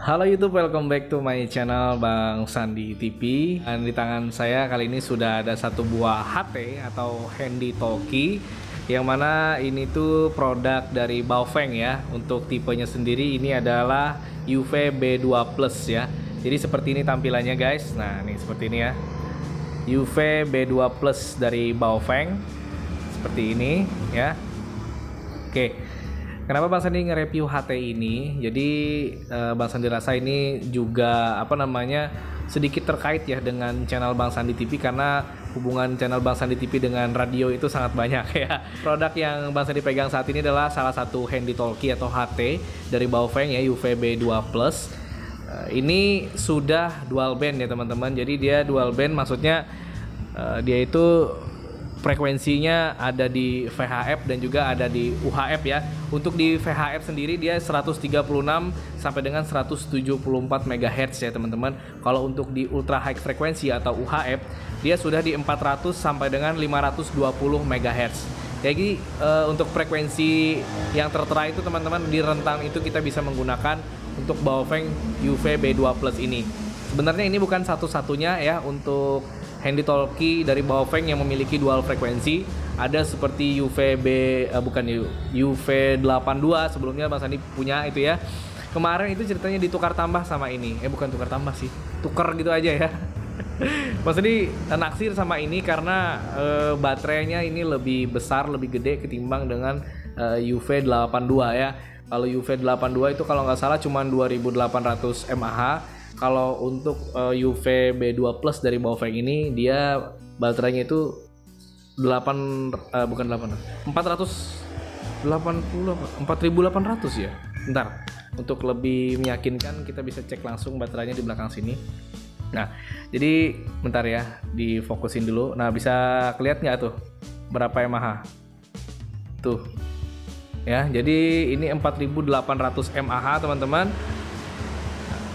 Halo YouTube, welcome back to my channel Bang Sandi TV. Dan di tangan saya kali ini sudah ada satu buah HT atau handy talkie yang mana ini tuh produk dari Baofeng ya. Untuk tipenya sendiri ini adalah UV B2 Plus ya. Jadi seperti ini tampilannya guys. Nah, ini seperti ini ya. UV B2 Plus dari Baofeng. Seperti ini ya. Oke. Kenapa Bang Sandi nge-review HT ini? Jadi uh, Bang Sandi rasa ini juga apa namanya sedikit terkait ya dengan channel Bang Sandi TV karena hubungan channel Bang Sandi TV dengan radio itu sangat banyak ya. Produk yang Bang Sandi pegang saat ini adalah salah satu handy talkie atau HT dari Baofeng ya UVB 2 Plus. Uh, ini sudah dual band ya teman-teman. Jadi dia dual band maksudnya uh, dia itu frekuensinya ada di VHF dan juga ada di UHF ya. Untuk di VHF sendiri dia 136 sampai dengan 174 MHz ya teman-teman. Kalau untuk di ultra high frekuensi atau UHF dia sudah di 400 sampai dengan 520 MHz. Jadi uh, untuk frekuensi yang tertera itu teman-teman di rentang itu kita bisa menggunakan untuk Baofeng UV B2 Plus ini. Sebenarnya ini bukan satu-satunya ya untuk handy talkie dari Baofeng yang memiliki dual frekuensi. Ada seperti UVB uh, eh, bukan UV82 sebelumnya Mas Andi punya itu ya. Kemarin itu ceritanya ditukar tambah sama ini. Eh bukan tukar tambah sih. Tukar gitu aja ya. Mas Andi naksir sama ini karena uh, baterainya ini lebih besar, lebih gede ketimbang dengan uh, UV82 ya. Kalau UV82 itu kalau nggak salah cuma 2800 mAh kalau untuk uh, UV B2 Plus dari Baofeng ini dia baterainya itu 8 uh, bukan 8 480 4800 ya. Bentar. Untuk lebih meyakinkan kita bisa cek langsung baterainya di belakang sini. Nah, jadi bentar ya, difokusin dulu. Nah, bisa kelihatan nggak tuh berapa mAh? Tuh. Ya, jadi ini 4800 mAh teman-teman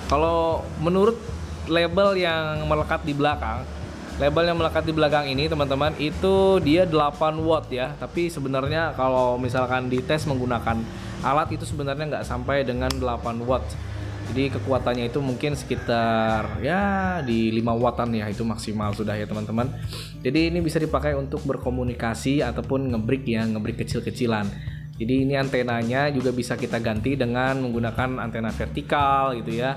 kalau menurut label yang melekat di belakang, label yang melekat di belakang ini teman-teman itu dia 8 watt ya. Tapi sebenarnya kalau misalkan dites menggunakan alat itu sebenarnya nggak sampai dengan 8 watt. Jadi kekuatannya itu mungkin sekitar ya di 5 wattan ya itu maksimal sudah ya teman-teman. Jadi ini bisa dipakai untuk berkomunikasi ataupun ngebrik ya, ngebrik kecil-kecilan. Jadi ini antenanya juga bisa kita ganti dengan menggunakan antena vertikal gitu ya.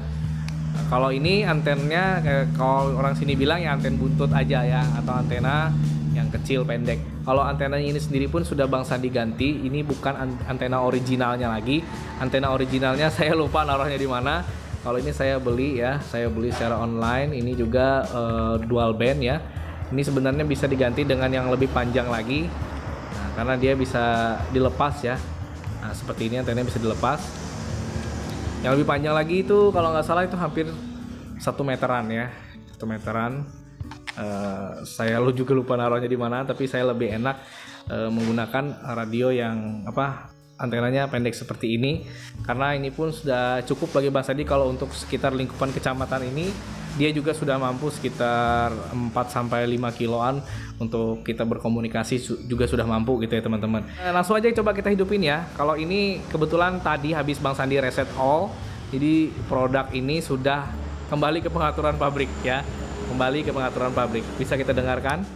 kalau ini antennya kalau orang sini bilang ya anten buntut aja ya atau antena yang kecil pendek. Kalau antenanya ini sendiri pun sudah bangsa diganti. Ini bukan antena originalnya lagi. Antena originalnya saya lupa naruhnya di mana. Kalau ini saya beli ya, saya beli secara online. Ini juga uh, dual band ya. Ini sebenarnya bisa diganti dengan yang lebih panjang lagi karena dia bisa dilepas ya. Nah seperti ini antenanya bisa dilepas. Yang lebih panjang lagi itu kalau nggak salah itu hampir satu meteran ya. Satu meteran. Uh, saya lu juga lupa naruhnya di mana tapi saya lebih enak uh, menggunakan radio yang apa antenanya pendek seperti ini. Karena ini pun sudah cukup bagi Bang Sadi kalau untuk sekitar lingkupan kecamatan ini dia juga sudah mampu sekitar 4 sampai 5 kiloan untuk kita berkomunikasi juga sudah mampu gitu ya teman-teman. Eh, langsung aja coba kita hidupin ya. Kalau ini kebetulan tadi habis Bang Sandi reset all. Jadi produk ini sudah kembali ke pengaturan pabrik ya. Kembali ke pengaturan pabrik. Bisa kita dengarkan?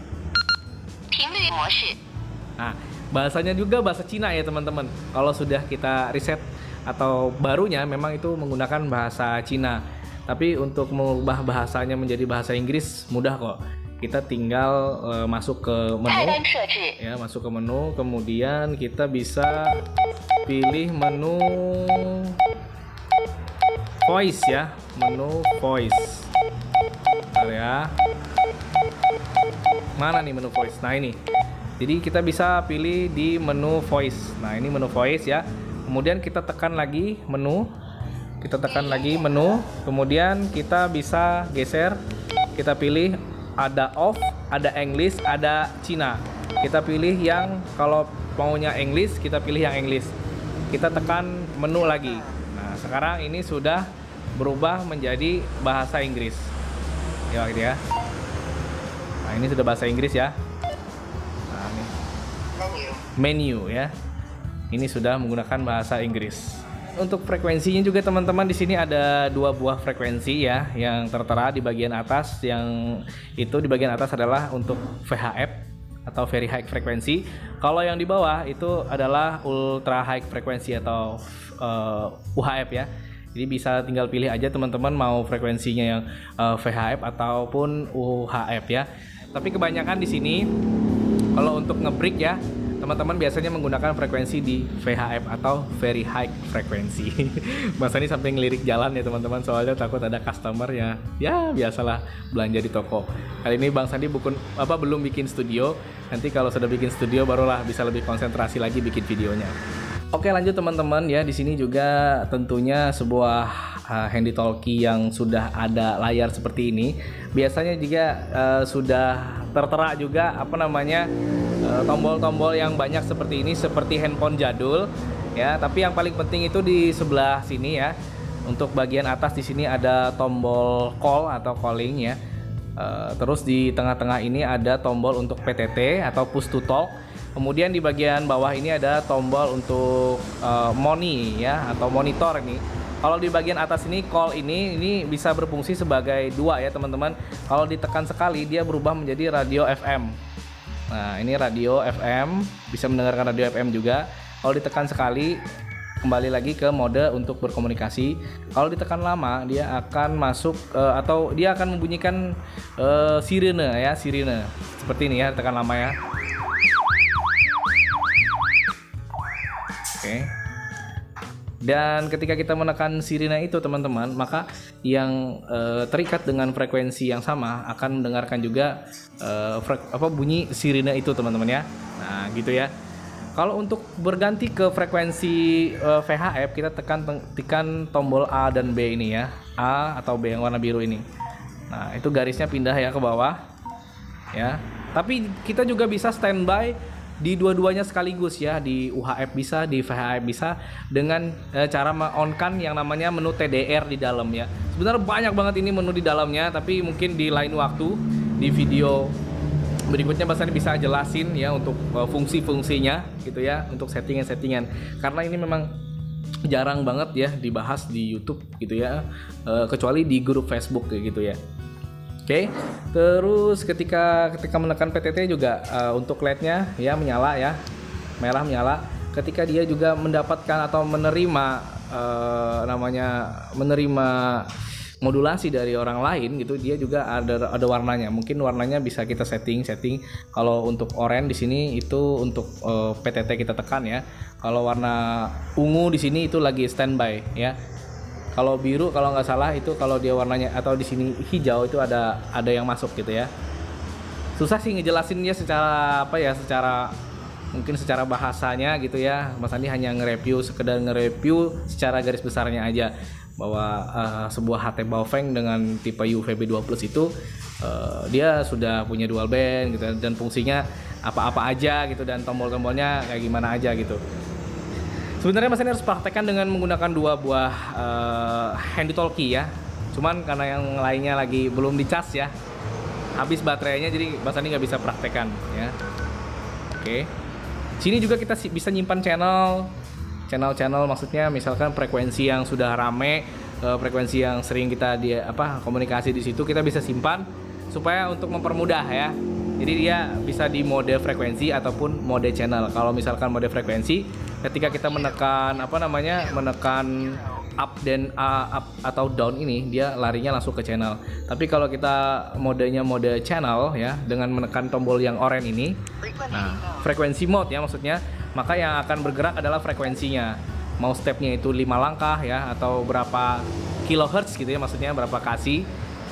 Nah, bahasanya juga bahasa Cina ya teman-teman. Kalau sudah kita reset atau barunya memang itu menggunakan bahasa Cina tapi untuk mengubah bahasanya menjadi bahasa Inggris mudah kok. Kita tinggal uh, masuk ke menu, ya masuk ke menu, kemudian kita bisa pilih menu voice ya, menu voice. Bentar ya. Mana nih menu voice? Nah ini. Jadi kita bisa pilih di menu voice. Nah ini menu voice ya. Kemudian kita tekan lagi menu kita tekan lagi menu. Kemudian kita bisa geser. Kita pilih ada off ada English ada Cina. Kita pilih yang kalau maunya English kita pilih yang English. Kita tekan menu lagi. Nah sekarang ini sudah berubah menjadi bahasa Inggris. Ya gitu ya. Nah ini sudah bahasa Inggris ya. Nah, ini. menu. Ya. Ini sudah menggunakan bahasa Inggris untuk frekuensinya juga teman-teman di sini ada dua buah frekuensi ya yang tertera di bagian atas yang itu di bagian atas adalah untuk VHF atau very high frekuensi. Kalau yang di bawah itu adalah ultra high frekuensi atau uh, eh, UHF ya. Jadi bisa tinggal pilih aja teman-teman mau frekuensinya yang uh, eh, VHF ataupun UHF ya. Tapi kebanyakan di sini kalau untuk ngebreak ya teman-teman biasanya menggunakan frekuensi di VHF atau very high frekuensi. Mas ini sampai ngelirik jalan ya teman-teman soalnya takut ada customer ya. Ya biasalah belanja di toko. Kali ini Bang Sandi bukan apa belum bikin studio. Nanti kalau sudah bikin studio barulah bisa lebih konsentrasi lagi bikin videonya. Oke lanjut teman-teman ya di sini juga tentunya sebuah uh, handy talkie yang sudah ada layar seperti ini biasanya juga uh, sudah tertera juga apa namanya eh, tombol-tombol uh, yang banyak seperti ini seperti handphone jadul ya. Tapi yang paling penting itu di sebelah sini ya. Untuk bagian atas di sini ada tombol call atau calling ya. Uh, terus di tengah-tengah ini ada tombol untuk PTT atau push to talk. Kemudian di bagian bawah ini ada tombol untuk uh, money ya atau monitor ini. Kalau di bagian atas ini call ini ini bisa berfungsi sebagai dua ya teman-teman. Kalau ditekan sekali dia berubah menjadi radio FM. Nah ini radio FM bisa mendengarkan radio FM juga. Kalau ditekan sekali kembali lagi ke mode untuk berkomunikasi. Kalau ditekan lama dia akan masuk uh, atau dia akan membunyikan uh, sirene ya sirene seperti ini ya tekan lama ya. Dan ketika kita menekan sirine itu teman-teman, maka yang e, terikat dengan frekuensi yang sama akan mendengarkan juga e, apa bunyi sirine itu teman-teman ya. Nah, gitu ya. Kalau untuk berganti ke frekuensi e, eh, VHF kita tekan tekan tombol A dan B ini ya. A atau B yang warna biru ini. Nah, itu garisnya pindah ya ke bawah. Ya. Tapi kita juga bisa standby di dua-duanya sekaligus ya di UHF bisa di VHF bisa dengan e, cara on-kan yang namanya menu TDR di dalam ya. Sebenarnya banyak banget ini menu di dalamnya tapi mungkin di lain waktu di video berikutnya Mas bisa jelasin ya untuk e, fungsi-fungsinya gitu ya untuk settingan-settingan. Karena ini memang jarang banget ya dibahas di YouTube gitu ya e, kecuali di grup Facebook gitu ya Oke, okay. terus ketika ketika menekan PTT juga uh, untuk LED-nya ya menyala ya, merah menyala. Ketika dia juga mendapatkan atau menerima uh, namanya menerima modulasi dari orang lain gitu, dia juga ada ada warnanya. Mungkin warnanya bisa kita setting setting. Kalau untuk oranye di sini itu untuk uh, eh, PTT kita tekan ya. Kalau warna ungu di sini itu lagi standby ya kalau biru kalau nggak salah itu kalau dia warnanya atau di sini hijau itu ada ada yang masuk gitu ya. Susah sih ngejelasinnya secara apa ya secara mungkin secara bahasanya gitu ya. Mas Andi hanya nge-review sekedar nge-review secara garis besarnya aja. Bahwa uh, sebuah HT Baofeng dengan tipe UVB 2 Plus itu uh, dia sudah punya dual band gitu dan fungsinya apa-apa aja gitu dan tombol-tombolnya kayak gimana aja gitu Sebenarnya Mas ini harus praktekkan dengan menggunakan dua buah uh, handy talkie ya. Cuman karena yang lainnya lagi belum dicas ya, habis baterainya jadi Mas Andi nggak bisa praktekkan ya. Oke. Sini juga kita bisa nyimpan channel, channel-channel maksudnya misalkan frekuensi yang sudah rame, uh, frekuensi yang sering kita di apa komunikasi di situ kita bisa simpan supaya untuk mempermudah ya. Jadi dia bisa di mode frekuensi ataupun mode channel. Kalau misalkan mode frekuensi ketika kita menekan apa namanya menekan up dan uh, up atau down ini dia larinya langsung ke channel. Tapi kalau kita modenya mode channel ya dengan menekan tombol yang oranye ini, nah frekuensi mode ya maksudnya, maka yang akan bergerak adalah frekuensinya. Mau stepnya itu 5 langkah ya atau berapa kilohertz gitu ya maksudnya berapa kasih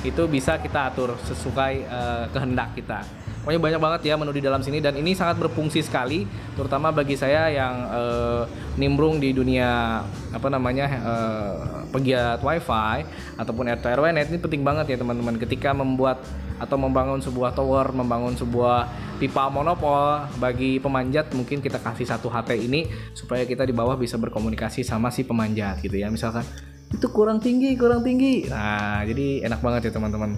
itu bisa kita atur sesuai uh, kehendak kita. Pokoknya banyak banget ya menu di dalam sini dan ini sangat berfungsi sekali terutama bagi saya yang uh, nimbrung di dunia apa namanya uh, pegiat wifi ataupun RT ini penting banget ya teman-teman ketika membuat atau membangun sebuah tower, membangun sebuah pipa monopol bagi pemanjat mungkin kita kasih satu HT ini supaya kita di bawah bisa berkomunikasi sama si pemanjat gitu ya misalkan itu kurang tinggi kurang tinggi nah jadi enak banget ya teman-teman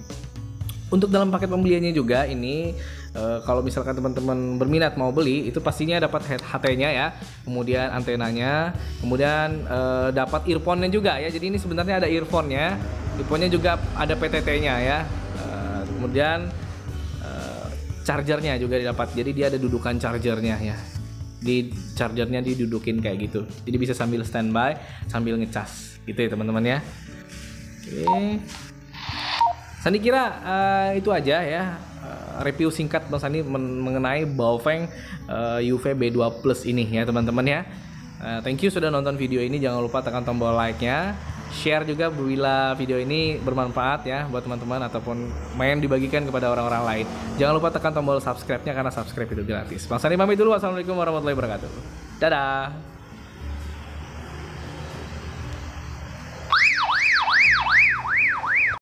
untuk dalam paket pembeliannya juga ini Uh, kalau misalkan teman-teman berminat mau beli itu pastinya dapat HT-nya ya, kemudian antenanya, kemudian uh, dapat earphone-nya juga ya. Jadi ini sebenarnya ada earphone-nya, earphone-nya juga ada PTT-nya ya. Uh, kemudian uh, chargernya juga didapat. Jadi dia ada dudukan chargernya ya. Di chargernya didudukin kayak gitu. Jadi bisa sambil standby, sambil ngecas gitu ya teman-teman ya. Oke. Sandi kira uh, itu aja ya uh, review singkat Bang Sandi men mengenai Baofeng uh, UV B2 Plus ini ya teman-teman ya. Uh, thank you sudah nonton video ini. Jangan lupa tekan tombol like-nya. Share juga bila video ini bermanfaat ya buat teman-teman ataupun main dibagikan kepada orang-orang lain. Jangan lupa tekan tombol subscribe-nya karena subscribe itu gratis. Bang Sandi pamit dulu. Wassalamualaikum warahmatullahi wabarakatuh. Dadah.